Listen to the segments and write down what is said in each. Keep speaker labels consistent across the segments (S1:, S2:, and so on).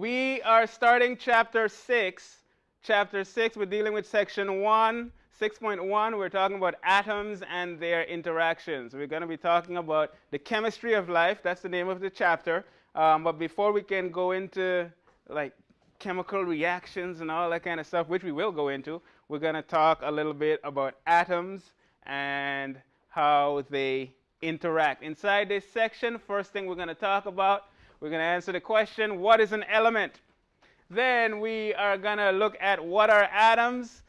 S1: We are starting chapter 6. Chapter 6, we're dealing with section 1. 6.1, we're talking about atoms and their interactions. We're going to be talking about the chemistry of life. That's the name of the chapter. Um, but before we can go into like chemical reactions and all that kind of stuff, which we will go into, we're going to talk a little bit about atoms and how they interact. Inside this section, first thing we're going to talk about, we're going to answer the question what is an element? Then we are going to look at what are atoms.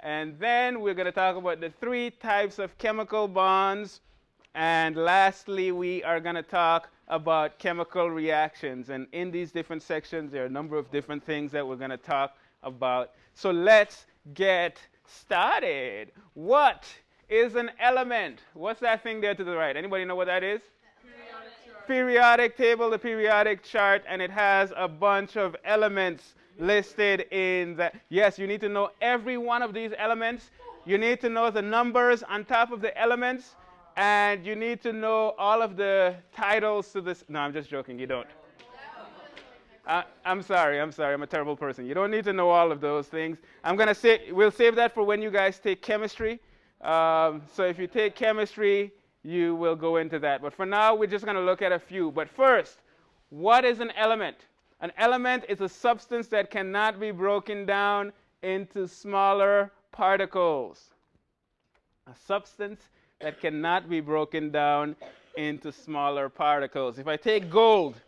S1: And then we're going to talk about the three types of chemical bonds. And lastly, we are going to talk about chemical reactions. And in these different sections, there are a number of different things that we're going to talk about. So let's get started. What is an element? What's that thing there to the right? Anybody know what that is? Periodic, table, the periodic chart, and it has a bunch of elements listed in that. Yes, you need to know every one of these elements. You need to know the numbers on top of the elements. And you need to know all of the titles to this. No, I'm just joking. You don't. Uh, I'm sorry. I'm sorry. I'm a terrible person. You don't need to know all of those things. I'm to say, we'll save that for when you guys take chemistry. Um, so if you take chemistry, you will go into that. But for now, we're just going to look at a few. But first, what is an element? An element is a substance that cannot be broken down into smaller particles. A substance that cannot be broken down into smaller particles. If I take gold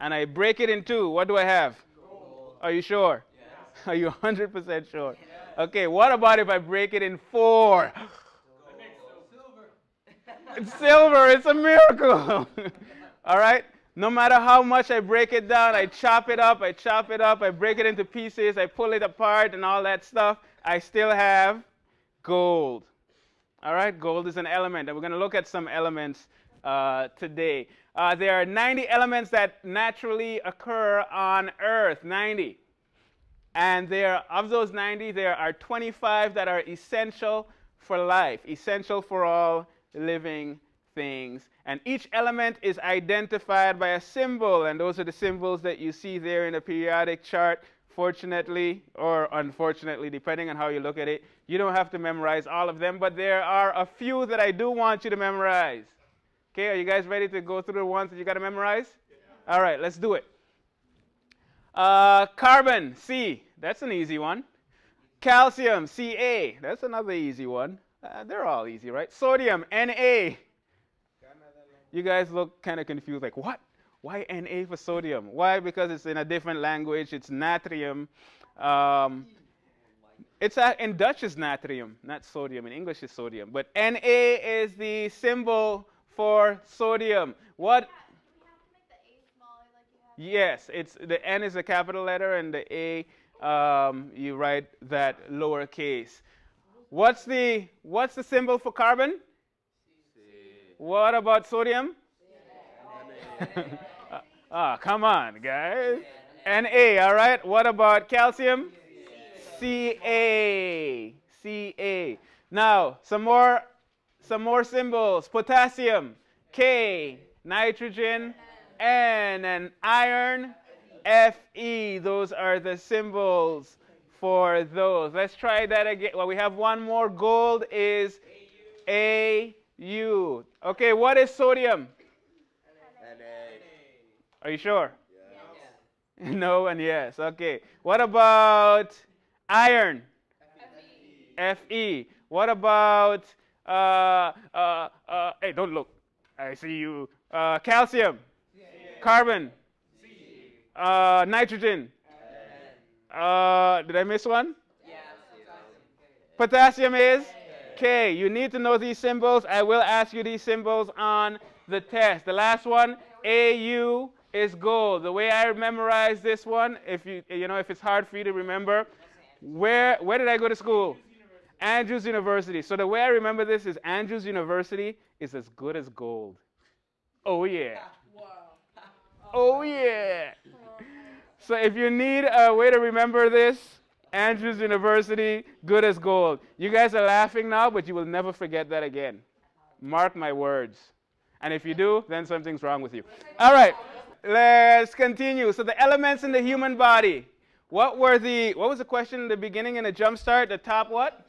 S1: and I break it in two, what do I have? Gold. Are you sure? Yes. Are you 100% sure? Yes. Okay, what about if I break it in four? Silver. It's silver, it's a miracle. All right? No matter how much I break it down, I chop it up, I chop it up, I break it into pieces, I pull it apart, and all that stuff, I still have gold. All right, gold is an element, and we're going to look at some elements uh, today. Uh, there are 90 elements that naturally occur on Earth, 90. And there, of those 90, there are 25 that are essential for life, essential for all living things. And each element is identified by a symbol, and those are the symbols that you see there in the periodic chart. Fortunately, or unfortunately, depending on how you look at it, you don't have to memorize all of them, but there are a few that I do want you to memorize. Okay, are you guys ready to go through the ones that you got to memorize? Yeah. All right, let's do it. Uh, carbon, C, that's an easy one. Calcium, Ca, that's another easy one. Uh, they're all easy, right? Sodium, Na, you guys look kind of confused, like, what? Why Na for sodium? Why? Because it's in a different language. It's natrium. Um, it's a, in Dutch is natrium, not sodium. In English is sodium. But Na is the symbol for sodium. What? Yes, it's the N is a capital letter and the A um, you write that lowercase. What's the what's the symbol for carbon? What about sodium? ah, oh, come on, guys. Na, all right. What about calcium? Ca. Ca. Now, some more some more symbols. Potassium, K, nitrogen, N, and iron, Fe. Those are the symbols for those. Let's try that again. Well, we have one more. Gold is A U. Okay, what is sodium? Are you sure? Yes. no and yes. Okay. What about iron? Fe. Fe. What about uh, uh, uh, hey, don't look. I see you. Uh, calcium. Carbon. Uh, nitrogen. Uh, did I miss one? Potassium is? Okay, you need to know these symbols. I will ask you these symbols on the test. The last one, AU is gold. The way I memorize this one, if you you know if it's hard for you to remember, where where did I go to school? Andrews University. So the way I remember this is Andrews University is as good as gold. Oh yeah. Oh yeah. So if you need a way to remember this, Andrews University, good as gold. You guys are laughing now, but you will never forget that again. Mark my words. And if you do, then something's wrong with you. All right. let's continue. So the elements in the human body. What were the what was the question in the beginning in the jump start? The top what?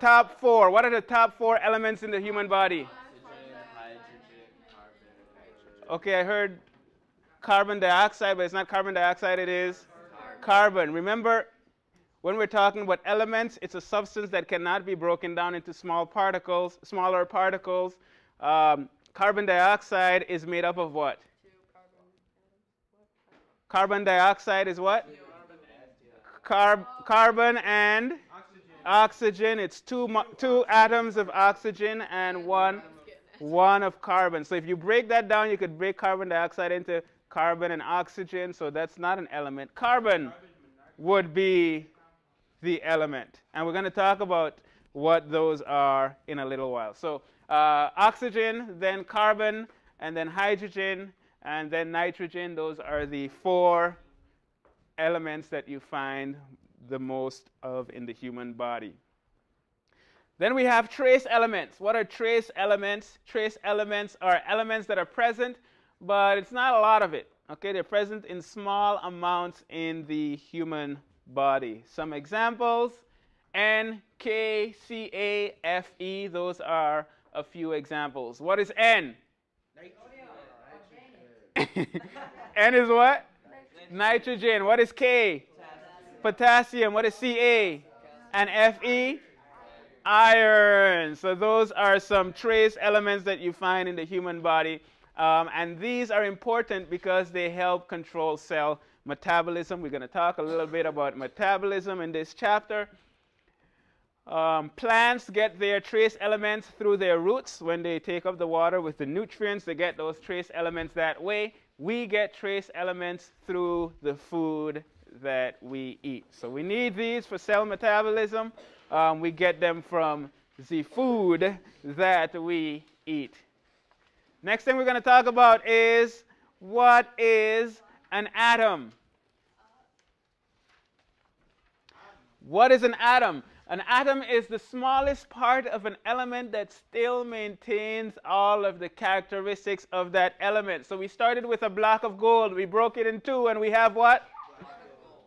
S1: Top four. What are the top four elements in the human body? Okay, I heard carbon dioxide, but it's not carbon dioxide, it is carbon. Remember, when we're talking about elements, it's a substance that cannot be broken down into small particles, smaller particles. Um, carbon dioxide is made up of what? Carbon dioxide is what? Carb, carbon and oxygen. It's two, two atoms of oxygen and one, one of carbon. So if you break that down, you could break carbon dioxide into carbon and oxygen. So that's not an element. Carbon would be the element. And we're going to talk about what those are in a little while. So uh, oxygen, then carbon, and then hydrogen, and then nitrogen. Those are the four elements that you find the most of in the human body. Then we have trace elements. What are trace elements? Trace elements are elements that are present, but it's not a lot of it. Okay, they're present in small amounts in the human body. Some examples N, K, C, A, F, E. Those are a few examples. What is N? N is what? Nitrogen. What is K? Potassium. What is Ca? And Fe? Iron. So those are some trace elements that you find in the human body. Um, and these are important because they help control cell metabolism. We're going to talk a little bit about metabolism in this chapter. Um, plants get their trace elements through their roots. When they take up the water with the nutrients, they get those trace elements that way. We get trace elements through the food that we eat. So we need these for cell metabolism. Um, we get them from the food that we eat. Next thing we're going to talk about is what is an atom? What is an atom? An atom is the smallest part of an element that still maintains all of the characteristics of that element. So we started with a block of gold. We broke it in two, and we have what?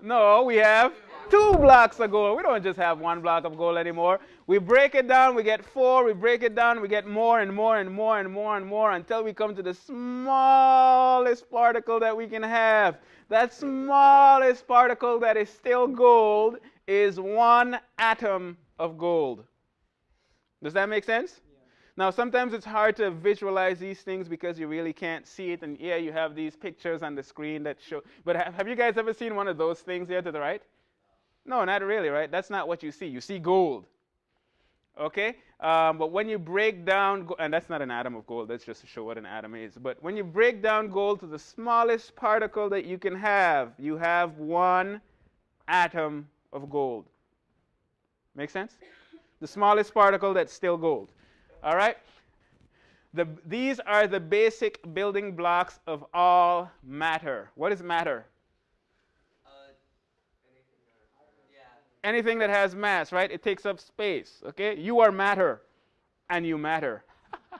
S1: No, we have two blocks of gold. We don't just have one block of gold anymore. We break it down, we get four. We break it down, we get more and more and more and more and more until we come to the smallest particle that we can have. That smallest particle that is still gold is one atom of gold. Does that make sense? Yeah. Now, sometimes it's hard to visualize these things because you really can't see it. And yeah, you have these pictures on the screen that show. But have you guys ever seen one of those things here to the right? No, not really, right? That's not what you see. You see gold. Okay? Um, but when you break down, and that's not an atom of gold, that's just to show what an atom is. But when you break down gold to the smallest particle that you can have, you have one atom of gold. Make sense? The smallest particle that's still gold. All right? The, these are the basic building blocks of all matter. What is matter? Anything that has mass, right? It takes up space. Okay? You are matter, and you matter.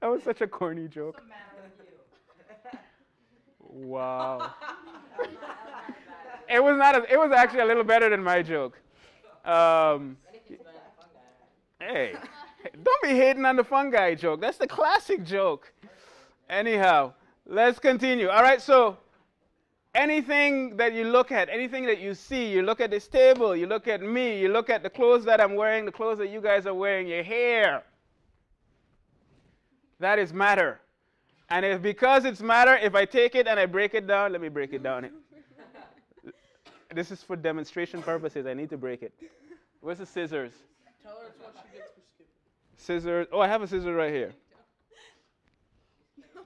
S1: that was such a corny joke. wow. it was not. A, it was actually a little better than my joke. Um, hey, don't be hating on the fungi joke. That's the classic joke. Anyhow, let's continue. All right, so anything that you look at, anything that you see, you look at this table, you look at me, you look at the clothes that I'm wearing, the clothes that you guys are wearing, your hair. That is matter. And if because it's matter, if I take it and I break it down, let me break it down this is for demonstration purposes. I need to break it. Where's the scissors? Tell her what she gets for skipping. Scissors. Oh, I have a scissor right here.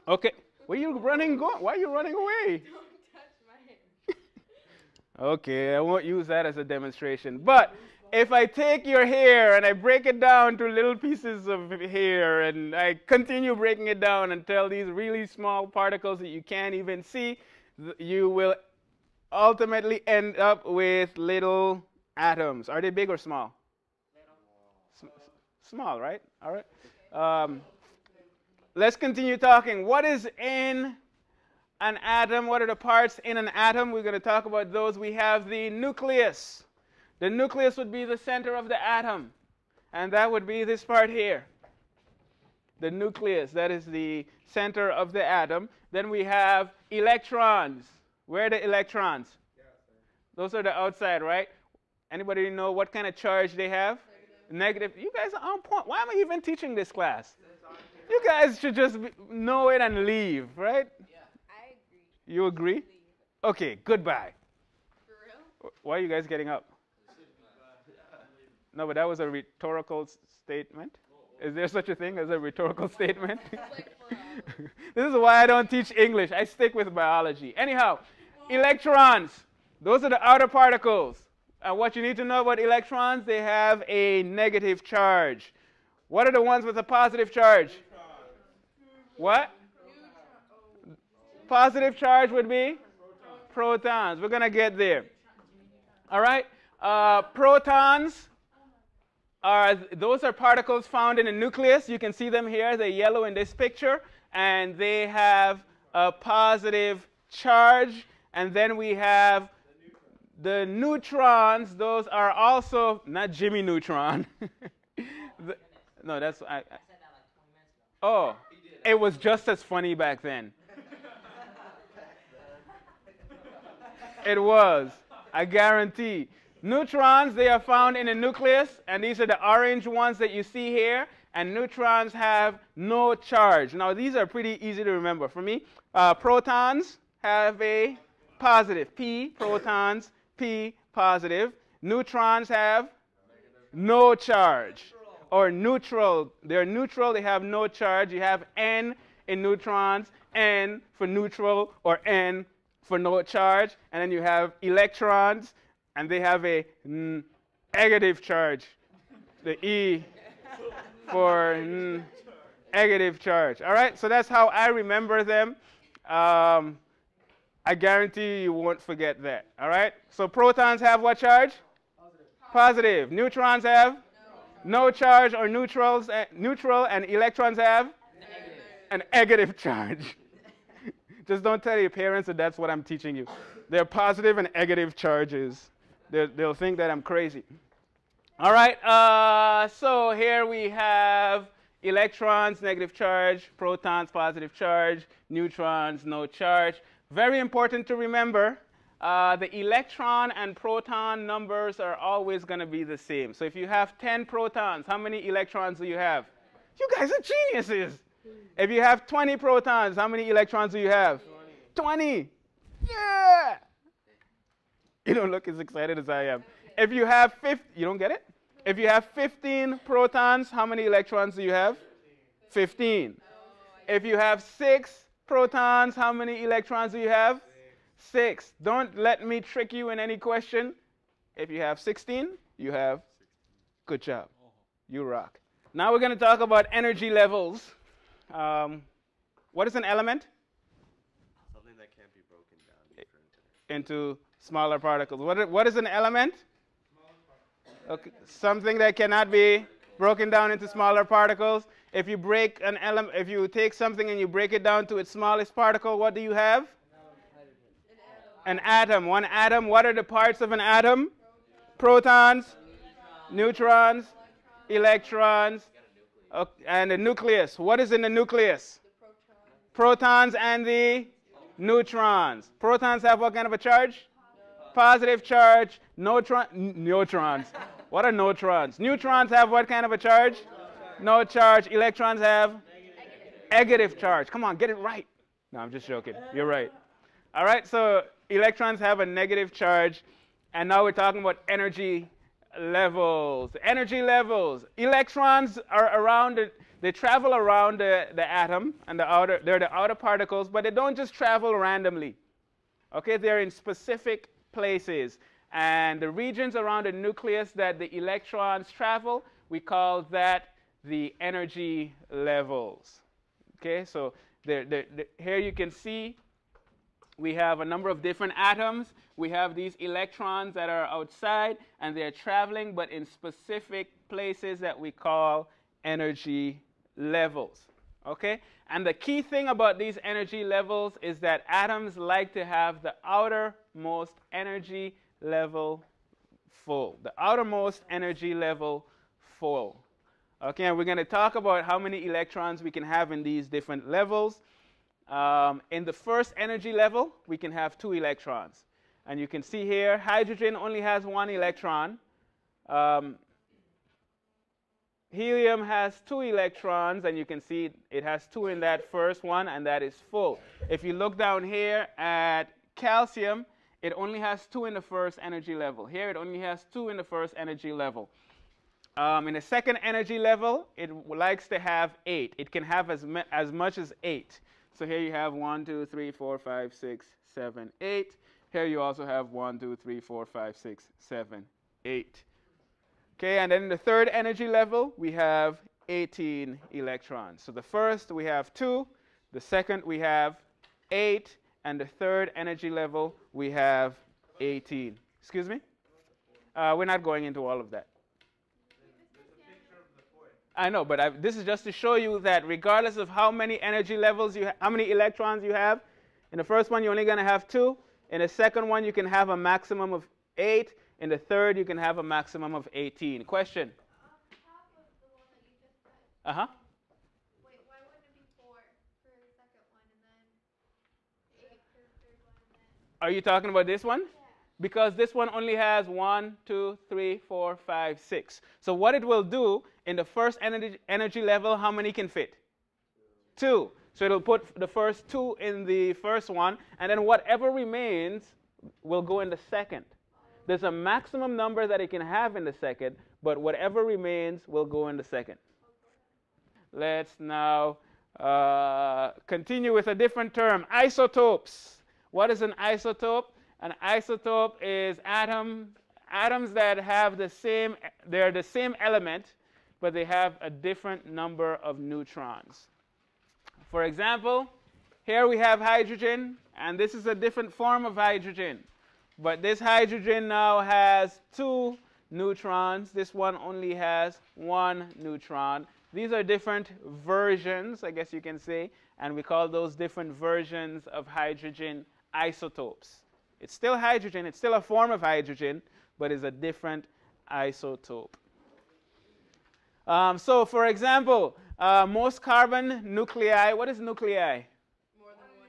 S1: Okay. Where are you running? Go- Why are you running away? Don't touch my hair. Okay, I won't use that as a demonstration. But if I take your hair and I break it down to little pieces of hair and I continue breaking it down until these really small particles that you can't even see, you will ultimately end up with little atoms. Are they big or small? small, right? All right. Um, let's continue talking. What is in an atom? What are the parts in an atom? We're going to talk about those. We have the nucleus. The nucleus would be the center of the atom, and that would be this part here. The nucleus, that is the center of the atom. Then we have electrons. Where are the electrons? Those are the outside, right? Anybody know what kind of charge they have? Negative. You guys are on point. Why am I even teaching this class? You guys should just know it and leave, right? You agree? Okay, goodbye. Why are you guys getting up? No, but that was a rhetorical statement. Is there such a thing as a rhetorical statement? This is why I don't teach English. I stick with biology. Anyhow, electrons. Those are the outer particles. And what you need to know about electrons, they have a negative charge. What are the ones with a positive charge? What? Positive charge would be protons. We're going to get there. All right? Uh, protons are those are particles found in the nucleus. You can see them here. They're yellow in this picture, and they have a positive charge. And then we have the neutrons. Those are also not Jimmy Neutron. The- no, that's I, I- oh, it was just as funny back then. It was. I guarantee. Neutrons, they are found in the nucleus, and these are the orange ones that you see here. And neutrons have no charge. Now, these are pretty easy to remember. For me, uh, protons have a positive. P, protons, P, positive. Neutrons have no charge. Or neutral. They're neutral, they have no charge. You have N in neutrons, N for neutral, or N for no charge. And then you have electrons, and they have a negative charge. The E for negative charge. All right, so that's how I remember them. Um, I guarantee you won't forget that. All right, so protons have what charge? Positive. Neutrons have no charge or neutrals, uh, neutral, and electrons have an negative charge. Just don't tell your parents that that's what I'm teaching you. They're positive and negative charges. They'll, they'll think that I'm crazy. All right, uh, so here we have electrons, negative charge, protons, positive charge, neutrons, no charge. Very important to remember. Uh, the electron and proton numbers are always going to be the same. So if you have 10 protons, how many electrons do you have? You guys are geniuses. If you have 20 protons, how many electrons do you have? 20. Yeah. You don't look as excited as I am. If you have 50, you don't get it? If you have 15 protons, how many electrons do you have? 15. If you have 6 protons, how many electrons do you have? 6. Don't let me trick you in any question. If you have 16, you have good job. You rock. Now we're going to talk about energy levels. Um, what is an element?
S2: Something that can't be broken down into
S1: into smaller particles. What, i- what is an element? Okay, something that cannot be broken down into smaller particles. If you break an element, if you take something and you break it down to its smallest particle, what do you have? An atom. One atom. What are the parts of an atom? Protons, neutrons, electrons, and the nucleus. What is in the nucleus? Protons and the neutrons. Protons have what kind of a charge? Positive charge. Neutron, neutrons. What are neutrons? Neutrons have what kind of a charge? No charge. Electrons have negative charge. Come on, get it right. No, I'm just joking. You're right. All right, so electrons have a negative charge, and now we're talking about energy levels. Energy levels. Electrons are around the, they travel around the, the atom and the outer they're the outer particles, but they don't just travel randomly. Okay, they're in specific places. And the regions around the nucleus that the electrons travel, we call that the energy levels. Okay, so here you can see we have a number of different atoms. We have these electrons that are outside and they're traveling, but in specific places that we call energy levels. Okay? And the key thing about these energy levels is that atoms like to have the outermost energy level full. The outermost energy level full. Okay, and we're going to talk about how many electrons we can have in these different levels. Um, in the first energy level, we can have two electrons. And you can see here, hydrogen only has one electron. Um, helium has two electrons, and you can see it has two in that first one, and that is full. If you look down here at calcium, it only has two in the first energy level. Here, it only has two in the first energy level. Um, in the second energy level, it likes to have eight. It can have as, as much as eight. So here you have one, two, three, four, five, six, seven, eight. Here you also have one, two, three, four, five, six, seven, eight. Okay, and then in the third energy level, we have 18 electrons. So the first, we have two. The second, we have eight. And the third energy level, we have 18. Excuse me? Uh, we're not going into all of that. I know, but I, this is just to show you that regardless of how many energy levels you, how many electrons you have, in the first one you're only going to have two. In the second one you can have a maximum of eight. In the third you can have a maximum of 18. Question? Uh huh.
S3: Wait, why wouldn't it be four for the second one and then eight for the third one and then?
S1: Are you talking about this one?
S3: Yeah.
S1: Because this one only has one, two, three, four, five, six. So what it will do in the first energy, energy level, how many can fit? Two. So it'll put the first two in the first one, and then whatever remains will go in the second. There's a maximum number that it can have in the second, but whatever remains will go in the second. Let's now uh, continue with a different term isotopes. What is an isotope? An isotope is atom, atoms that have the same, they're the same element, but they have a different number of neutrons. For example, here we have hydrogen, and this is a different form of hydrogen. But this hydrogen now has two neutrons. This one only has one neutron. These are different versions, I guess you can say, and we call those different versions of hydrogen isotopes. It's still hydrogen, it's still a form of hydrogen, but it's a different isotope. Um, so, for example, uh, most carbon nuclei, what is nuclei?
S3: More than one.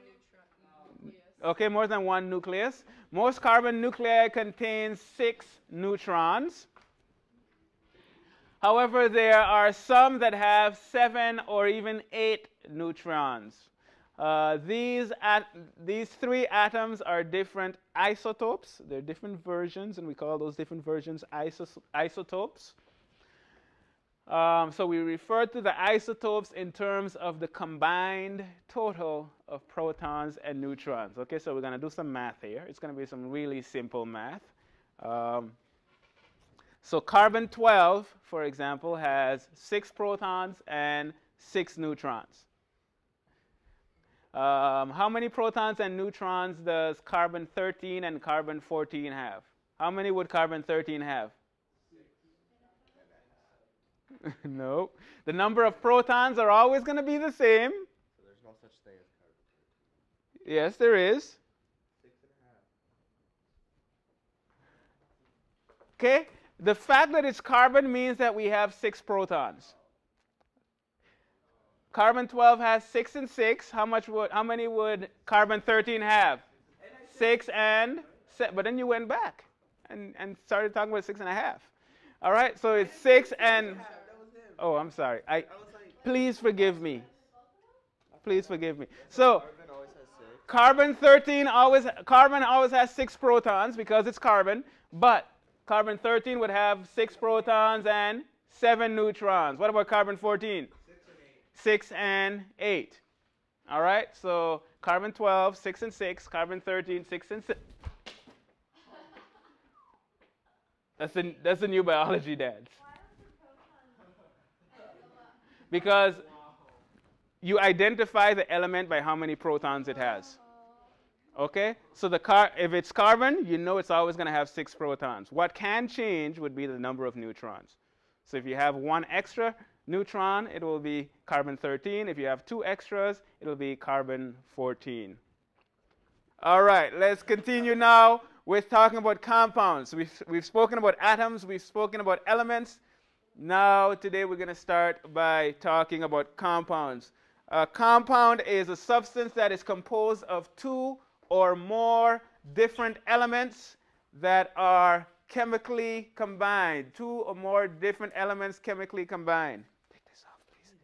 S3: Nucleus.
S1: Okay, more than one nucleus. Most carbon nuclei contains six neutrons. However, there are some that have seven or even eight neutrons. Uh, these, at, these three atoms are different isotopes. They're different versions, and we call those different versions isos- isotopes. Um, so we refer to the isotopes in terms of the combined total of protons and neutrons. Okay, so we're going to do some math here. It's going to be some really simple math. Um, so carbon 12, for example, has six protons and six neutrons. Um, how many protons and neutrons does carbon 13 and carbon 14 have? How many would carbon 13 have? no. The number of protons are always going to be the same.
S2: So there's no such thing as carbon.
S1: Yes, there is.
S2: Six and a half.
S1: Okay? The fact that it's carbon means that we have six protons. Carbon 12 has six and six. How much would how many would carbon 13 have? Six and se- but then you went back and, and started talking about six and a half. All right, so it's six and oh, I'm sorry. I please forgive me. Please forgive me. So
S2: Carbon always has six.
S1: Carbon 13 always carbon always has six protons because it's carbon, but carbon 13 would have six protons and seven neutrons. What about carbon 14? Six and eight. All right, so carbon 12, six and six. Carbon 13, six and six. That's the that's the new biology, dads. Because you identify the element by how many protons it has. Okay? So the car if it's carbon, you know it's always going to have 6 protons. What can change would be the number of neutrons. So if you have one extra neutron, it will be carbon 13. If you have two extras, it'll be carbon 14. All right, let's continue now with talking about compounds. We've, we've spoken about atoms, we've spoken about elements. Now, today we're going to start by talking about compounds. A compound is a substance that is composed of two or more different elements that are chemically combined. Two or more different elements chemically combined. Take this off, please.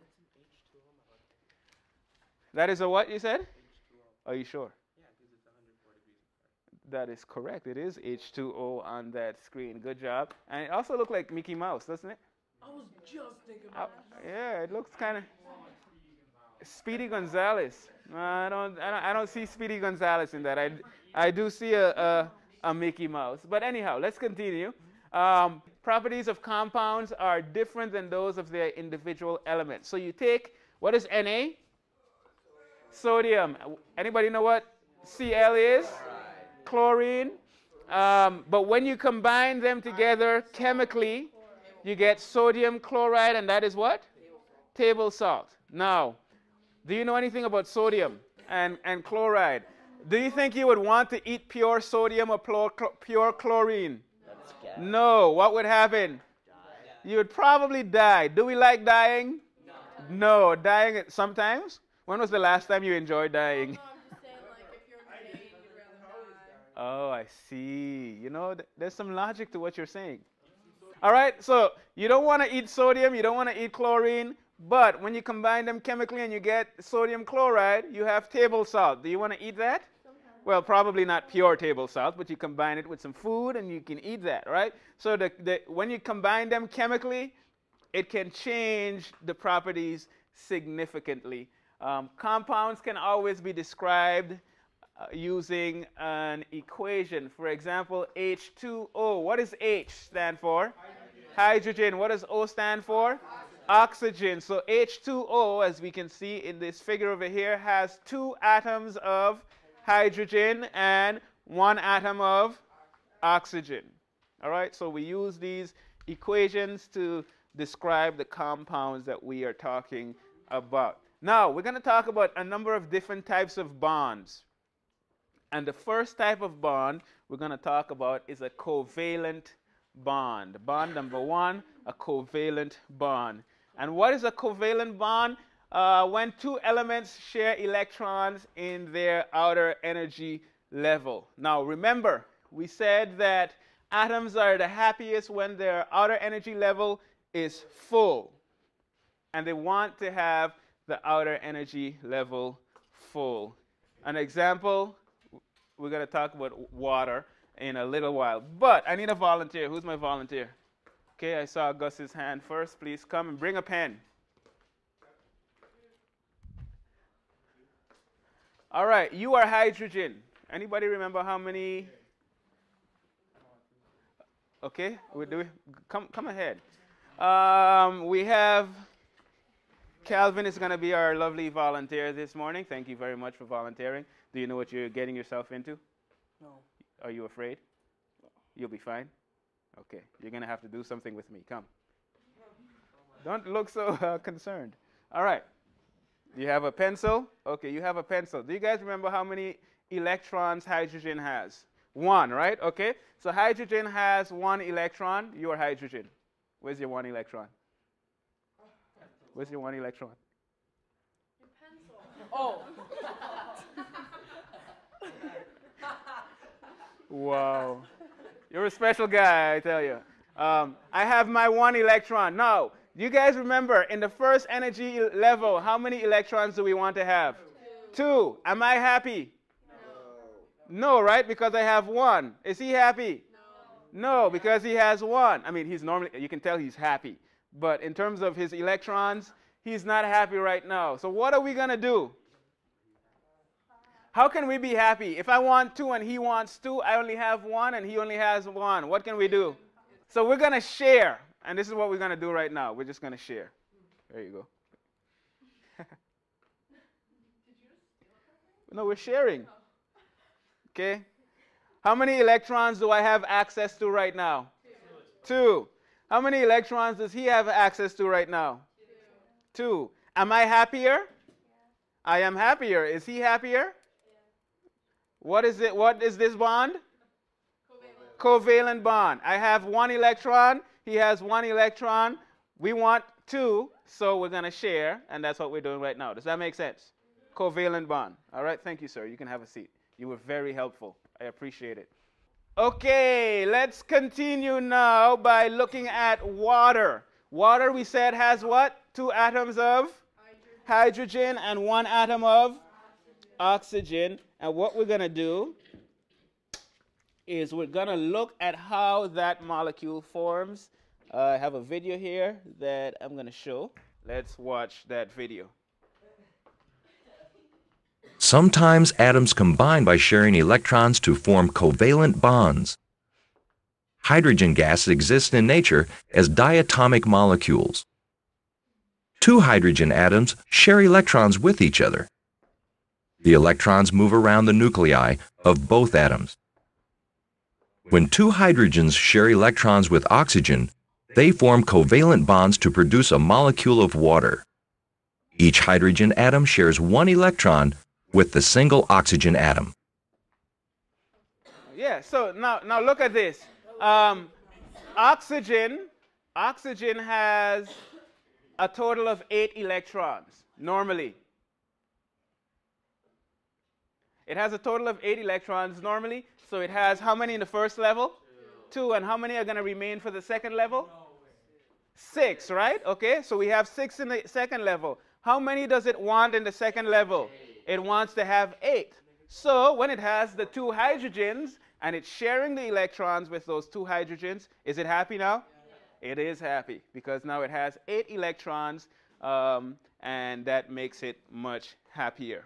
S1: That is a what you said? Are you sure? That is correct. It is H2O on that screen. Good job. And it also looks like Mickey Mouse, doesn't it?
S4: I was just thinking
S1: Uh,
S4: about
S1: yeah, it looks kind of Speedy Gonzales. No, I don't, I don't, I don't see Speedy Gonzales in that. I, I do see a, a, a Mickey Mouse. But anyhow, let's continue. Um, properties of compounds are different than those of their individual elements. So you take what is Na? Sodium. Anybody know what Cl is? Chlorine. Um, but when you combine them together chemically, you get sodium chloride, and that is what? Table salt. Now, do you know anything about sodium and, and chloride? Do you think you would want to eat pure sodium or pure, pure chlorine? No. What would happen? You would probably die. Do we like dying? No. No. Dying sometimes? When was the last time you enjoyed dying?
S4: No, I'm just saying, like, if you're in pain, you'd rather die.
S1: Oh, I see. You know, th- there's some logic to what you're saying. All right, so you don't want to eat sodium, you don't want to eat chlorine, but when you combine them chemically and you get sodium chloride, you have table salt. Do you want to eat that? Well, probably not pure table salt, but you combine it with some food and you can eat that, right? So the, the, when you combine them chemically, it can change the properties significantly. Um, compounds can always be described uh, using an equation. For example, H2O. What does H stand for? Hydrogen. What does O stand for? Oxygen. So H2O, as we can see in this figure over here, has two atoms of hydrogen and one atom of oxygen. All right, so we use these equations to describe the compounds that we are talking about. Now, we're going to talk about a number of different types of bonds. And the first type of bond we're going to talk about is a covalent bond. Bond number one, a covalent bond. And what is a covalent bond? Uh, when two elements share electrons in their outer energy level. Now, remember, we said that atoms are the happiest when their outer energy level is full. And they want to have the outer energy level full. An example, we're going to talk about water in a little while. But I need a volunteer. Who's my volunteer? Okay, I saw Gus's hand first. Please come and bring a pen. All right, you are hydrogen. Anybody remember how many? Okay, we do. Come, come ahead. Um, we have Calvin is going to be our lovely volunteer this morning. Thank you very much for volunteering. Do you know what you're getting yourself into?
S4: No.
S1: Are you afraid? No. You'll be fine. Okay, you're going to have to do something with me. Come. Don't look so uh, concerned. All right. You have a pencil? Okay, you have a pencil. Do you guys remember how many electrons hydrogen has? One, right? Okay. So hydrogen has one electron. You are hydrogen. Where's your one electron? Where's your one electron?
S4: Your pencil. Oh.
S1: Wow. You're a special guy, I tell you. Um, I have my one electron. Now, do you guys remember in the first energy level, how many electrons do we want to have? Two. Two. Am I happy? No. No, right? Because I have one. Is he happy? No. No, because he has one. I mean, he's normally, you can tell he's happy. But in terms of his electrons, he's not happy right now. So, what are we going to do? How can we be happy? If I want two and he wants two, I only have one and he only has one. What can we do? So we're going to share. And this is what we're going to do right now. We're just going to share. There you go. no, we're sharing. Okay? How many electrons do I have access to right now? Two. How many electrons does he have access to right now? Two. Am I happier? I am happier. Is he happier? What is it? What is this bond? Covalent bond. I have one electron. He has one electron. We want two, so we're going to share, and that's what we're doing right now. Does that make sense? Covalent bond. All right, thank you, sir. You can have a seat. You were very helpful. I appreciate it. Okay, let's continue now by looking at water. Water, we said, has what? Two atoms of hydrogen and one atom of oxygen. And what we're going to do is we're going to look at how that molecule forms. Uh, I have a video here that I'm going to show. Let's watch that video.
S5: Sometimes atoms combine by sharing electrons to form covalent bonds. Hydrogen gas exists in nature as diatomic molecules. Two hydrogen atoms share electrons with each other. The electrons move around the nuclei of both atoms. When two hydrogens share electrons with oxygen, they form covalent bonds to produce a molecule of water. Each hydrogen atom shares one electron with the single oxygen atom.
S1: Yeah, so now, now look at this. Um, oxygen, oxygen has a total of eight electrons, normally. It has a total of eight electrons normally. So it has how many in the first level? Two. Two. And how many are going to remain for the second level? Six, right? Okay, so we have six in the second level. How many does it want in the second level? It wants to have eight. So when it has the two hydrogens and it's sharing the electrons with those two hydrogens, is it happy now? It is happy because now it has eight electrons um, and that makes it much happier.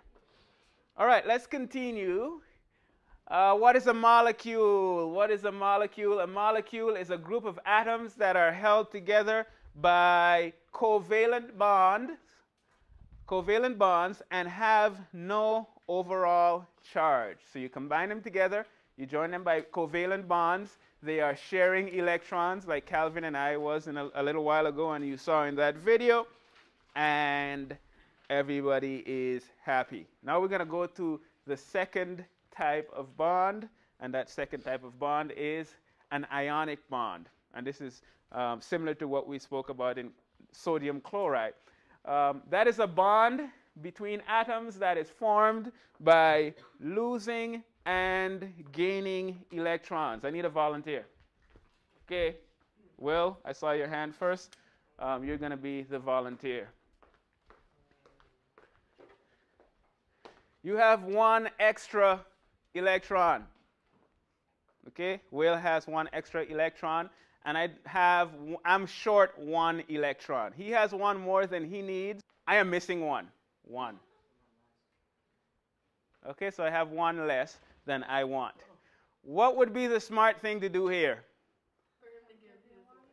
S1: All right, let's continue. Uh, what is a molecule? What is a molecule? A molecule is a group of atoms that are held together by covalent bonds, covalent bonds, and have no overall charge. So you combine them together, you join them by covalent bonds. They are sharing electrons, like Calvin and I was in a, a little while ago, and you saw in that video, and everybody is happy. Now we're going to go to the second type of bond, and that second type of bond is an ionic bond. And this is um, similar to what we spoke about in sodium chloride. Um, that is a bond between atoms that is formed by losing and gaining electrons. I need a volunteer. Okay, Will, I saw your hand first. Um, you're going to be the volunteer. You have one extra electron. Okay, Will has one extra electron, and I have, I'm short one electron. He has one more than he needs. I am missing one. One. Okay, so I have one less than I want. What would be the smart thing to do here?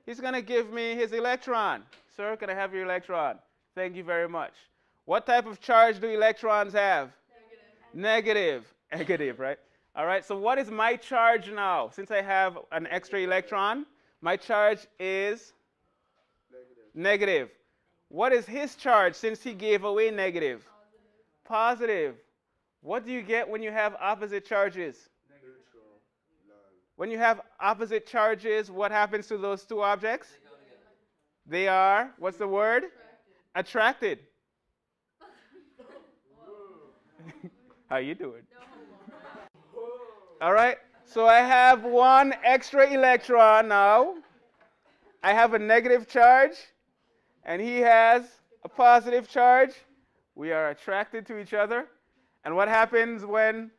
S1: He's going to give me his electron. Sir, can I have your electron? Thank you very much. What type of charge do electrons have? Negative. Right? All right, so what is my charge now? Since I have an extra electron, my charge is negative. negative. What is his charge since he gave away negative? Positive. Positive. What do you get when you have opposite charges? When you have opposite charges, what happens to those two objects? They, they are, what's the word? Attracted. Attracted. How you doing? All right. So I have one extra electron now. I have a negative charge, and he has a positive charge. We are attracted to each other. And what happens when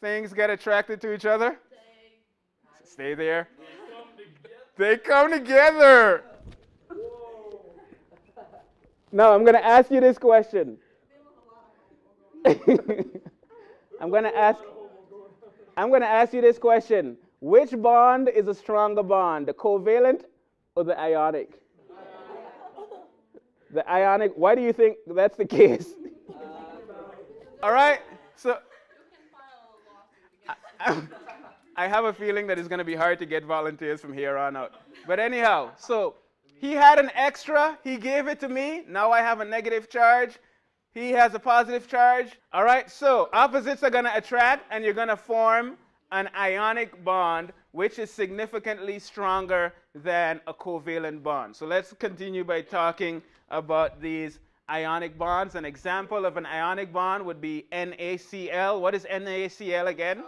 S1: things get attracted to each other? Stay, Stay there. They come together. Now, I'm going to ask you this question. I'm going to ask I'm going to ask you this question. Which bond is a stronger bond, the covalent or the ionic? the ionic, why do you think that's the case? All right, so I, I have a feeling that it's going to be hard to get volunteers from here on out. But anyhow, so He had an extra, he gave it to me. Now I have a negative charge. He has a positive charge. All right, so opposites are going to attract, and you're going to form an ionic bond, which is significantly stronger than a covalent bond. So let's continue by talking about these ionic bonds. An example of an ionic bond would be NaCl. What is NaCl again?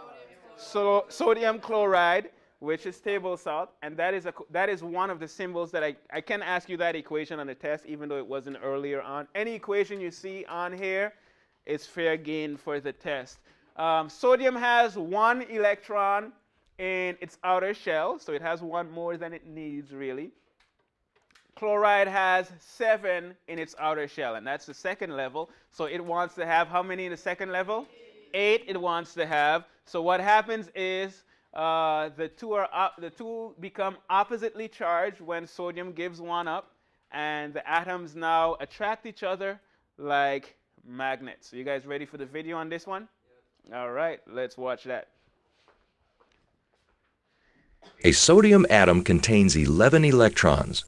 S1: So, sodium chloride, which is table salt, and that is, a, that is one of the symbols that I, I can ask you that equation on the test, even though it wasn't earlier on. Any equation you see on here is fair game for the test. Um, sodium has one electron in its outer shell, so it has one more than it needs, really. Chloride has seven in its outer shell, and that's the second level. So it wants to have how many in the second level? Eight it wants to have. So what happens is uh, the, two are the two become oppositely charged when sodium gives one up, and the atoms now attract each other like magnets. So you guys ready for the video on this one? All right, let's watch that.
S5: A sodium atom contains 11 electrons,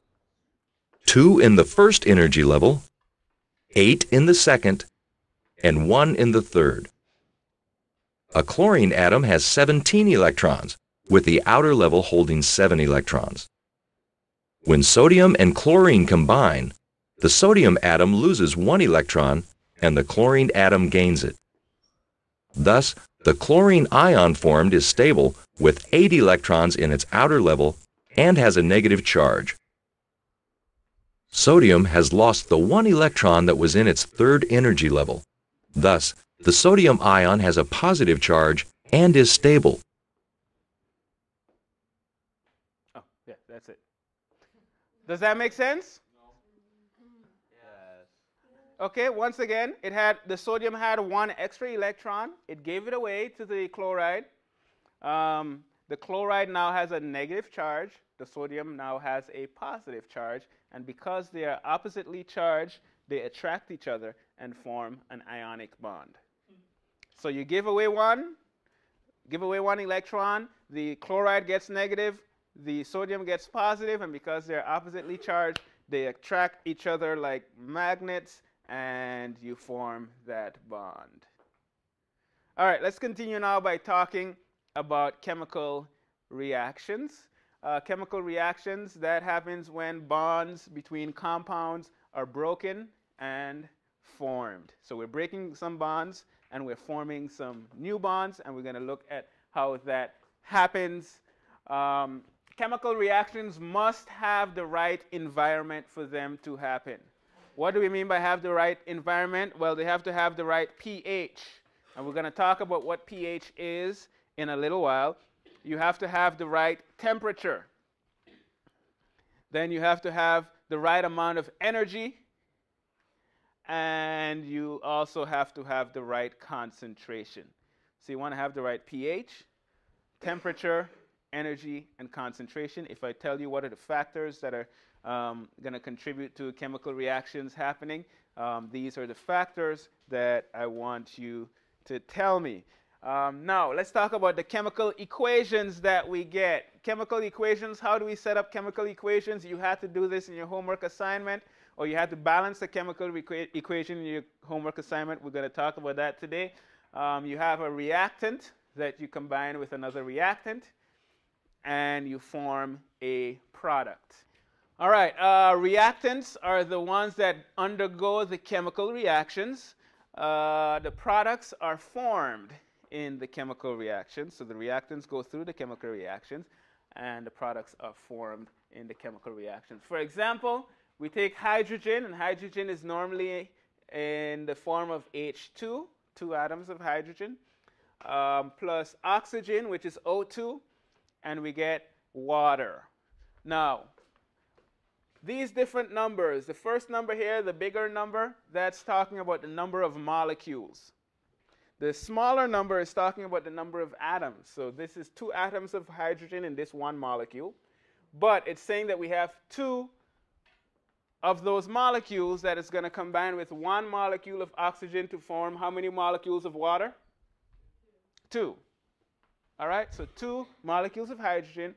S5: 2 in the first energy level, 8 in the second, and 1 in the third. A chlorine atom has 17 electrons, with the outer level holding 7 electrons. When sodium and chlorine combine, the sodium atom loses 1 electron and the chlorine atom gains it. Thus, the chlorine ion formed is stable with 8 electrons in its outer level and has a negative charge. Sodium has lost the one electron that was in its third energy level. Thus, the sodium ion has a positive charge and is stable.
S1: Oh, yeah, that's it. Does that make sense? Yes. Okay, once again, it had the sodium had one extra electron. It gave it away to the chloride. Um, the chloride now has a negative charge. The sodium now has a positive charge. And because they are oppositely charged, they attract each other and form an ionic bond. So you give away one, give away one electron, the chloride gets negative, the sodium gets positive, and because they're oppositely charged, they attract each other like magnets and you form that bond. All right, let's continue now by talking about chemical reactions. Uh, chemical reactions, that happens when bonds between compounds are broken and formed. So we're breaking some bonds and we're forming some new bonds, and we're going to look at how that happens. Um, chemical reactions must have the right environment for them to happen. What do we mean by have the right environment? Well, they have to have the right pH. And we're going to talk about what pH is in a little while. You have to have the right temperature. Then you have to have the right amount of energy. And you also have to have the right concentration. So you want to have the right pH, temperature, energy, and concentration. If I tell you what are the factors that are um, going to contribute to chemical reactions happening. Um, these are the factors that I want you to tell me. Um, now, let's talk about the chemical equations that we get. Chemical equations, how do we set up chemical equations? You had to do this in your homework assignment, or you had to balance the chemical equation in your homework assignment. We're going to talk about that today. Um, you have a reactant that you combine with another reactant, and you form a product. All right, uh, reactants are the ones that undergo the chemical reactions. Uh, the products are formed in the chemical reactions. So the reactants go through the chemical reactions, and the products are formed in the chemical reactions. For example, we take hydrogen, and hydrogen is normally in the form of H2, two atoms of hydrogen, um, plus oxygen, which is O2, and we get water. Now, these different numbers, the first number here, the bigger number, that's talking about the number of molecules. The smaller number is talking about the number of atoms. So this is two atoms of hydrogen in this one molecule. But it's saying that we have two of those molecules that is going to combine with one molecule of oxygen to form how many molecules of water? Two. All right, so two molecules of hydrogen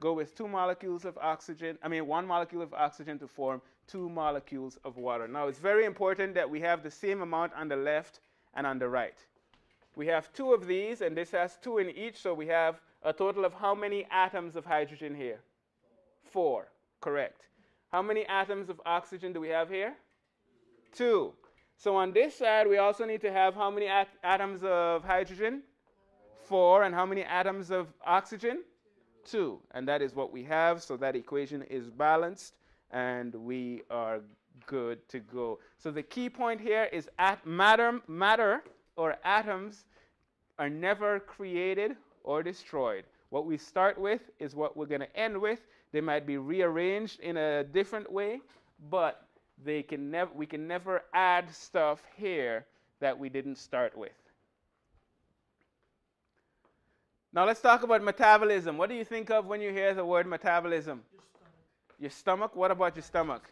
S1: go with two molecules of oxygen, I mean, one molecule of oxygen to form two molecules of water. Now, it's very important that we have the same amount on the left and on the right. We have two of these, and this has two in each, so we have a total of how many atoms of hydrogen here? Four, correct. How many atoms of oxygen do we have here? Two. So on this side, we also need to have how many at atoms of hydrogen? Four. And how many atoms of oxygen? Two. And that is what we have. So that equation is balanced, and we are good to go. So the key point here is at matter, matter or atoms are never created or destroyed. What we start with is what we're going to end with. They might be rearranged in a different way, but they can never we can never add stuff here that we didn't start with. Now let's talk about metabolism. What do you think of when you hear the word metabolism?
S6: Your stomach.
S1: Your stomach? What about your stomach?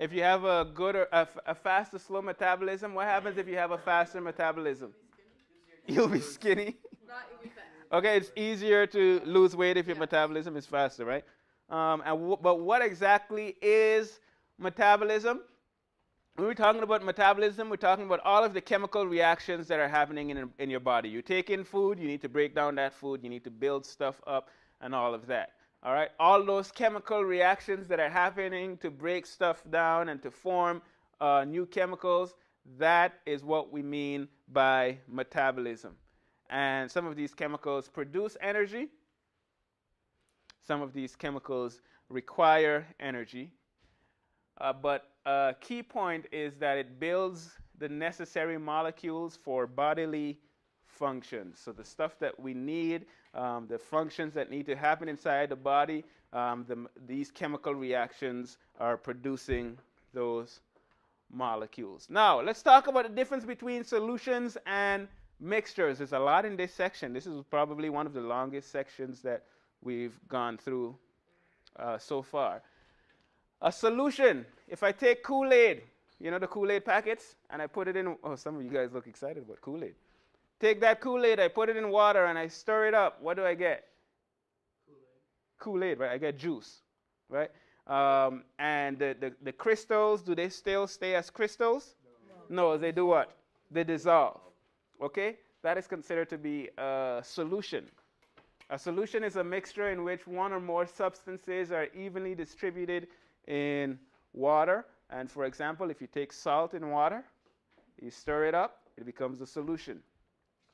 S1: If you have a good or a, a fast or slow metabolism, what happens if you have a faster metabolism? You'll be skinny.
S4: Not you'll be fat.
S1: Okay, it's easier to lose weight if your metabolism is faster, right? Um, and w- but what exactly is metabolism? When we're talking about metabolism, we're talking about all of the chemical reactions that are happening in, in your body. You take in food, you need to break down that food, you need to build stuff up, and all of that. All right, all those chemical reactions that are happening to break stuff down and to form uh, new chemicals, that is what we mean by metabolism. And some of these chemicals produce energy, some of these chemicals require energy. Uh, but a key point is that it builds the necessary molecules for bodily functions. So the stuff that we need, um, the functions that need to happen inside the body, um, the, these chemical reactions are producing those molecules. Now, let's talk about the difference between solutions and mixtures. There's a lot in this section. This is probably one of the longest sections that we've gone through uh, so far. A solution, if I take Kool Aid, you know the Kool Aid packets, and I put it in, oh, some of you guys look excited about Kool Aid. Take that Kool Aid, I put it in water, and I stir it up. What do I get? Kool Aid, right? I get juice, right? Um, and the, the, the crystals, do they still stay as crystals? No. no, they do what? They dissolve. Okay? That is considered to be a solution. A solution is a mixture in which one or more substances are evenly distributed in water. And for example, if you take salt in water, you stir it up, it becomes a solution.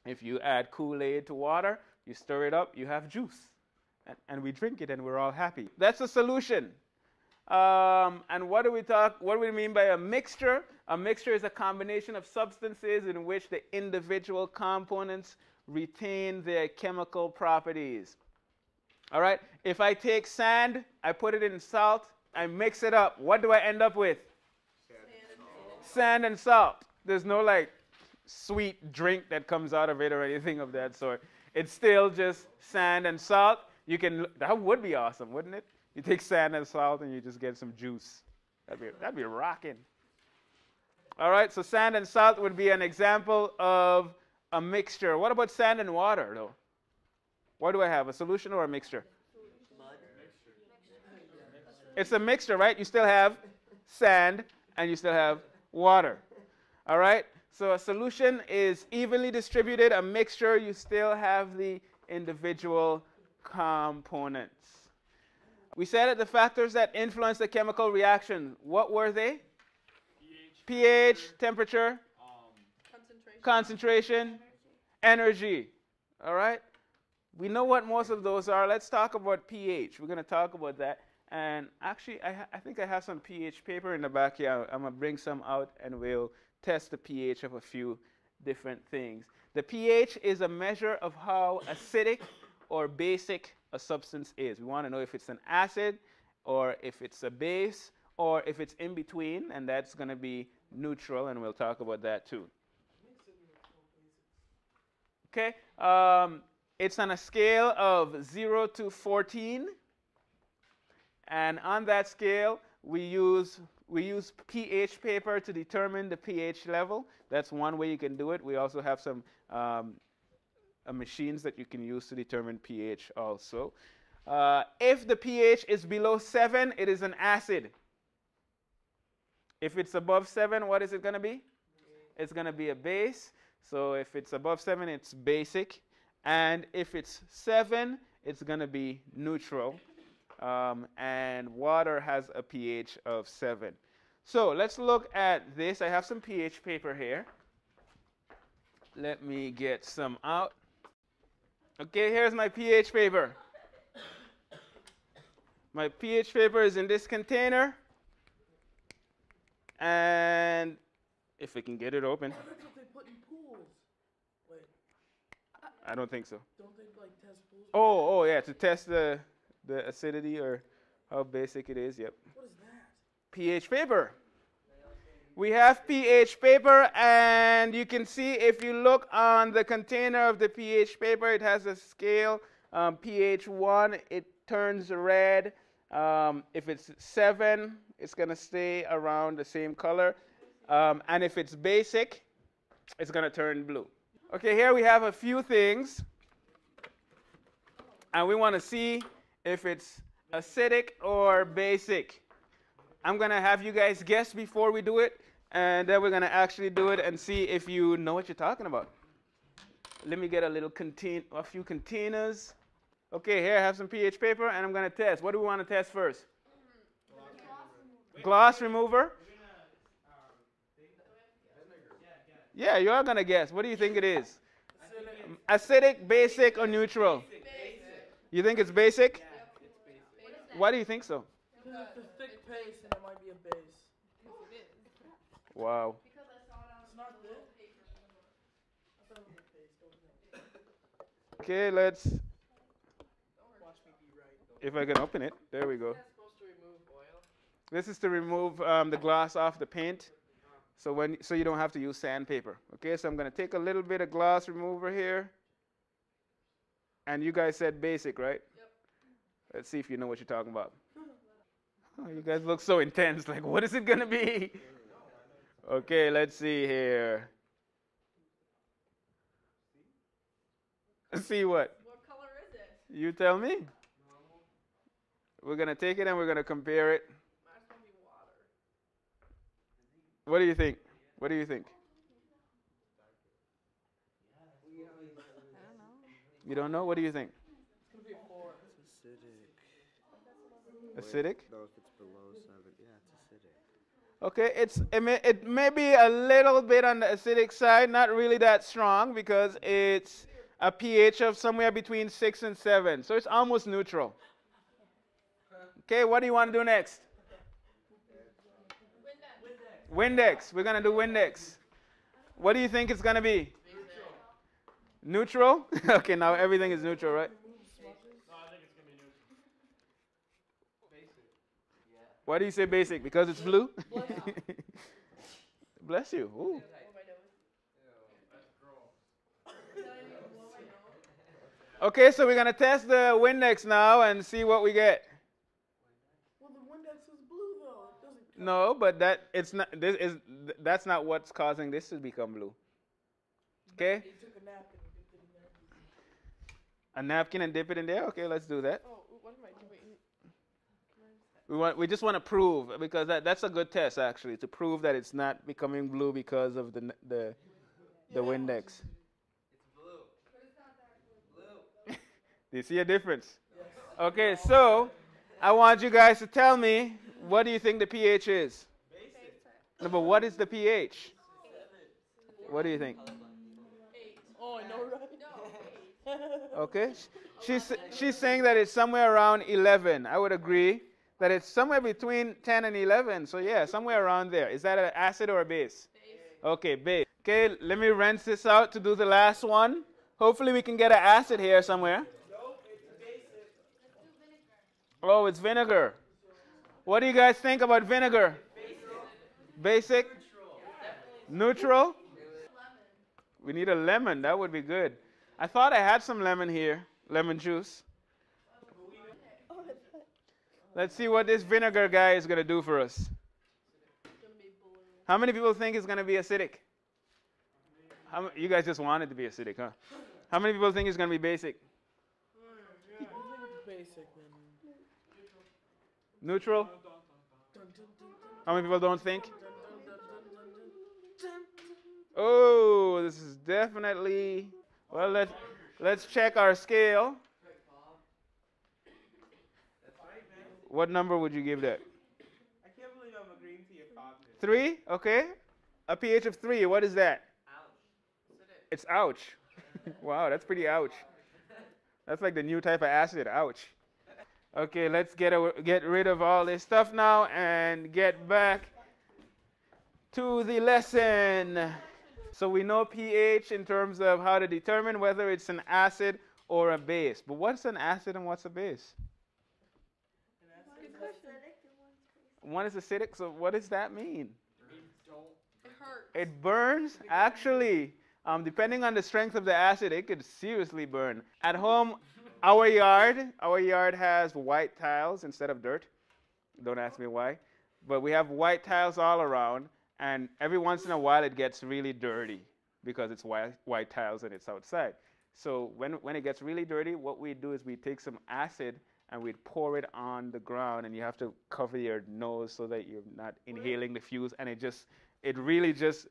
S1: If you add Kool Aid to water, you stir it up, you have juice. And, and we drink it and we're all happy. That's a solution. Um, and what do we talk? What do we mean by a mixture? A mixture is a combination of substances in which the individual components retain their chemical properties. All right. If I take sand, I put it in salt, I mix it up. What do I end up with? Sand and salt. There's no like sweet drink that comes out of it or anything of that sort. It's still just sand and salt. You can. That would be awesome, wouldn't it? You take sand and salt and you just get some juice. That'd be, that'd be rocking. All right, so sand and salt would be an example of a mixture. What about sand and water, though? What do I have, a solution or a mixture? It's a mixture, right? You still have sand and you still have water. All right? So a solution is evenly distributed. A mixture, you still have the individual components. We said that the factors that influence the chemical reaction, what were they?
S6: pH,
S1: temperature,
S4: Concentration.
S1: concentration, energy. All right? We know what most of those are. Let's talk about pH. We're going to talk about that. And actually, I, ha- I think I have some pH paper in the back here. I'm going to bring some out and we'll test the pH of a few different things. The pH is a measure of how acidic or basic a substance is. We want to know if it's an acid or if it's a base or if it's in between, and that's going to be neutral, and we'll talk about that too. Okay, um, it's on a scale of 0 to 14, and on that scale, we use we use pH paper to determine the pH level. That's one way you can do it. We also have some um, uh, machines that you can use to determine pH also. Uh, if the pH is below 7, it is an acid. If it's above 7, what is it going to be? It's going to be a base. So if it's above 7, it's basic. And if it's 7, it's going to be neutral. Um, and water has a pH of 7. So let's look at this. I have some pH paper here. Let me get some out. Okay, here's my pH paper. My pH paper is in this container. And if we can get it open,
S4: That's what they put in pools. Wait,
S1: I don't think so.
S4: don't they like test pools?
S1: Oh, oh yeah, to test the the acidity or how basic it is. Yep.
S4: What is that?
S1: pH paper. We have pH paper, and you can see if you look on the container of the pH paper, it has a scale. Um, pH 1, it turns red. Um, if it's 7, it's going to stay around the same color. Um, and if it's basic, it's going to turn blue. Okay, here we have a few things. And we want to see if it's acidic or basic. I'm going to have you guys guess before we do it, and then we're going to actually do it and see if you know what you're talking about. Let me get a little contain a few containers. Okay, here I have some pH paper, and I'm going to test. What do we want to test first? Gloss remover. Yeah, you are going to guess. What do you think it is? Acidic, basic, or neutral? You think it's basic? Why do you think so?
S4: It's a thick paste and it might be a base.
S1: Wow. Okay, let's. If I can open it, there we go.
S4: supposed to remove oil.
S1: This is to remove um, the gloss off the paint, so when so you don't have to use sandpaper. Okay, so I'm gonna take a little bit of gloss remover here. And you guys said basic, right?
S4: Yep.
S1: Let's see if you know what you're talking about. Oh, you guys look so intense. Like, what is it gonna be? Okay, let's see here. Let's See what?
S4: What color is it?
S1: You tell me. We're gonna take it and we're gonna compare it.
S4: Might as well be water.
S1: What do you think? What do you think? You don't know? What do you think?
S4: It's gonna be a four.
S2: Acidic.
S1: Acidic?
S2: No, if it's below seven, yeah, it's acidic.
S1: Okay, it's it may, it may be a little bit on the acidic side, not really that strong because it's a pH of somewhere between six and seven, so it's almost neutral. Okay, what do you want to do next? Windex. We're gonna do Windex. What do you think it's gonna be? Neutral. okay, now everything is neutral, right? No, I think it's going to be neutral. Basic. Why do you say basic? Because it's blue? Bless you. Ooh. Okay, so we're gonna test the Windex now and see what we get.
S4: Well, the Windex is blue though. It doesn't.
S1: No, but that it's not. This is that's not what's causing this to become blue. Okay,
S4: He took a napkin and dipped it in there.
S1: a napkin and dip it in there. Okay, let's do that.
S4: Oh, what am I doing?
S1: We want. We just want to prove because that, that's a good test actually to prove that it's not becoming blue because of the n- the the Windex. It's blue. blue. do you see a difference? Okay, so I want you guys to tell me what do you think the pH is? No, but what is the pH? What do you think?
S4: Oh, know, right?
S1: Okay, she's she's saying that it's somewhere around 11. I would agree that it's somewhere between 10 and 11. So yeah, somewhere around there. Is that an acid or a base? Okay, base. Okay, let me rinse this out to do the last one. Hopefully we can get an acid here somewhere. Oh, it's vinegar. What do you guys think about vinegar? Basic? Neutral? We need a lemon. That would be good. I thought I had some lemon here, lemon juice. Let's see what this vinegar guy is going to do for us. How many people think it's going to be acidic? How, you guys just want it to be acidic, huh? How many people think it's going to be basic?
S4: I think it's basic, man.
S1: Neutral? How many people don't think? Oh, this is definitely. Well, let's let's check our scale. What number would you give that?
S7: I can't believe I'm agreeing to your positive.
S1: Three? Okay. A pH of three. What is that? Ouch. It's ouch. wow, that's pretty ouch. That's like the new type of acid. Ouch. Okay, let's get a, get rid of all this stuff now and get back to the lesson. So we know pH in terms of how to determine whether it's an acid or a base. But what's an acid and what's a base? One is acidic, so what does that mean?
S4: It.
S1: It burns. Actually, um, depending on the strength of the acid, it could seriously burn. At home, our yard, our yard has white tiles instead of dirt. Don't ask me why, but we have white tiles all around, and every once in a while it gets really dirty because it's white, white tiles and it's outside. So when when it gets really dirty, what we do is we take some acid and we pour it on the ground, and you have to cover your nose so that you're not inhaling the fumes, and it just it really just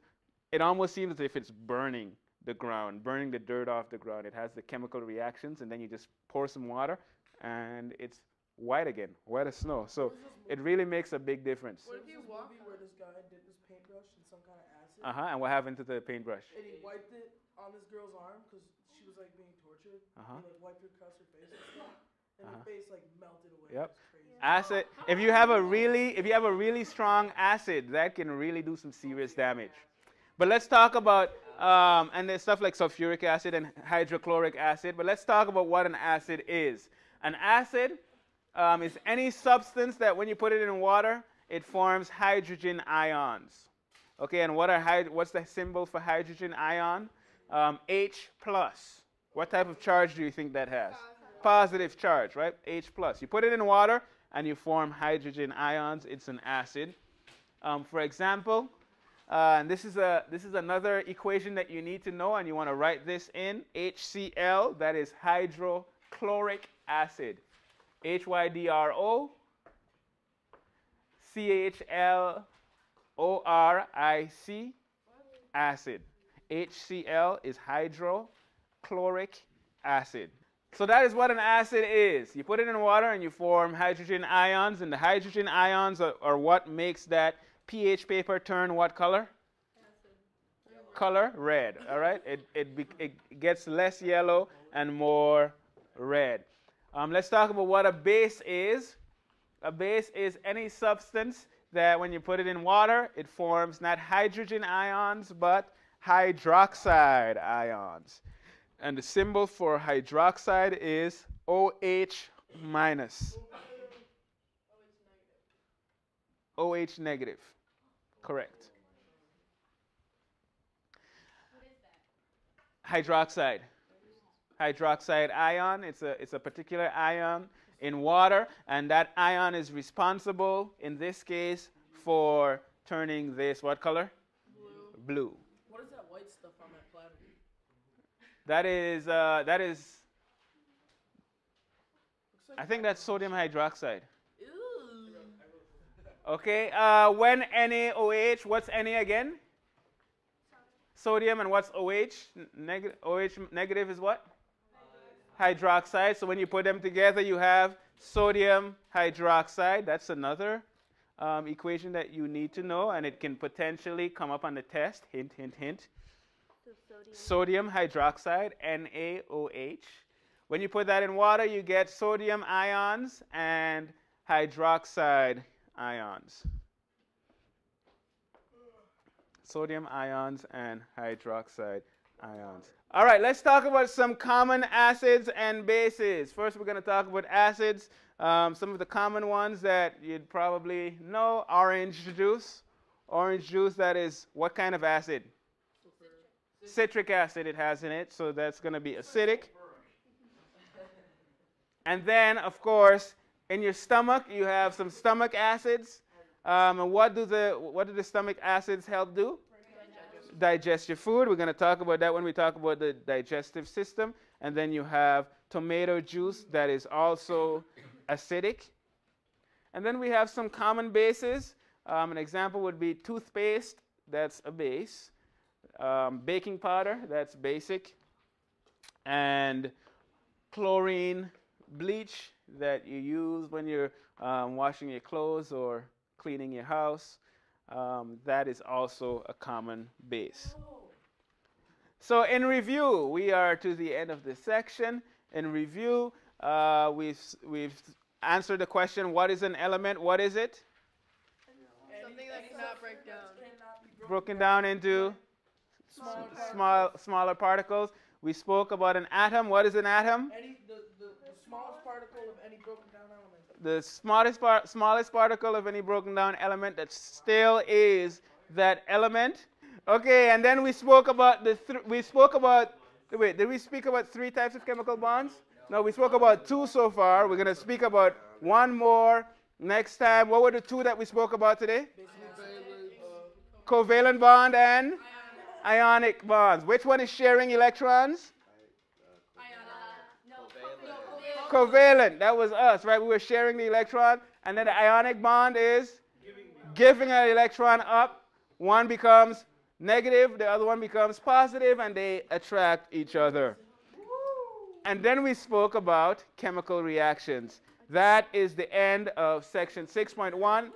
S1: it almost seems as if it's burning the ground, burning the dirt off the ground. It has the chemical reactions, and then you just pour some water, and it's white again, white as snow. So it really makes a big difference.
S4: What if you walk movie where this guy dipped his paintbrush in some kind of acid
S1: Uh huh. And what happened to the paintbrush?
S4: and he wiped it on this girl's arm because she was like being tortured.
S1: Uh-huh.
S4: He like wiped her across her face and
S1: Uh-huh.
S4: her face like melted away.
S1: Yep.
S4: It crazy.
S1: Acid. If you have a really, if you have a really strong acid, that can really do some serious damage. But let's talk about, um, and there's stuff like sulfuric acid and hydrochloric acid. But let's talk about what an acid is. An acid um, is any substance that when you put it in water, it forms hydrogen ions. Okay, and what are what's the symbol for hydrogen ion? Um, H plus. What type of charge do you think that has? Positive charge, right? H plus. You put it in water and you form hydrogen ions. It's an acid. Um, for example, uh, and this is a this is another equation that you need to know, and you want to write this in HCl. That is hydrochloric acid. HYDRO CHL acid. HCl is hydrochloric acid. So that is what an acid is. You put it in water and you form hydrogen ions, and the hydrogen ions are, are what makes that pH paper turn what color? Color red. All right. It it, be, it gets less yellow and more red. Um, let's talk about what a base is. A base is any substance that when you put it in water, it forms not hydrogen ions, but hydroxide ions. And the symbol for hydroxide is OH minus. OH negative. Correct. Hydroxide. Hydroxide ion. It's a, it's a particular ion in water, and that ion is responsible, in this case, for turning this what color?
S4: Blue.
S1: Blue.
S4: What is that white stuff on that platter?
S1: That is, uh, that is,
S4: like
S1: I think that's sodium hydroxide. Okay, uh, when NaOH, what's Na again? Sodium, and what's OH? Neg- OH negative is what? Hydroxide. So when you put them together, you have sodium hydroxide. That's another um, equation that you need to know, and it can potentially come up on the test. Hint, hint, hint. Sodium hydroxide, NaOH. When you put that in water, you get sodium ions and hydroxide ions. Sodium ions and hydroxide ions. All right, let's talk about some common acids and bases. First, we're going to talk about acids. Um, some of the common ones that you'd probably know orange juice. Orange juice, that is what kind of acid? Citric acid it has in it, so that's going to be acidic. And then, of course, in your stomach, you have some stomach acids. Um, and what do the what do the stomach acids help do? digest your food. We're going to talk about that when we talk about the digestive system. And then you have tomato juice that is also acidic. And then we have some common bases. Um, an example would be toothpaste, that's a base. Um, baking powder, that's basic. And chlorine bleach that you use when you're um, washing your clothes or cleaning your house. Um, that is also a common base. So, in review, we are to the end of this section. In review, uh, we've, we've answered the question what is an element? What is it?
S4: Something that cannot break down.
S1: Broken down into
S4: Small
S1: small, smaller particles. We spoke about an atom. What is an atom?
S4: Any the, the, the smallest particle of any broken down element.
S1: The smallest, par- smallest particle of any broken down element that still is that element. Okay, and then we spoke about the th- we spoke about wait, did we speak about three types of chemical bonds? No, we spoke about two so far. We're gonna speak about one more next time. What were the two that we spoke about today? Covalent bond and ionic bonds. Which one is sharing electrons? Covalent, that was us, right? We were sharing the electron, and then the ionic bond is giving an electron up. One becomes negative, the other one becomes positive, and they attract each other. And then we spoke about chemical reactions. That is the end of section 6.1.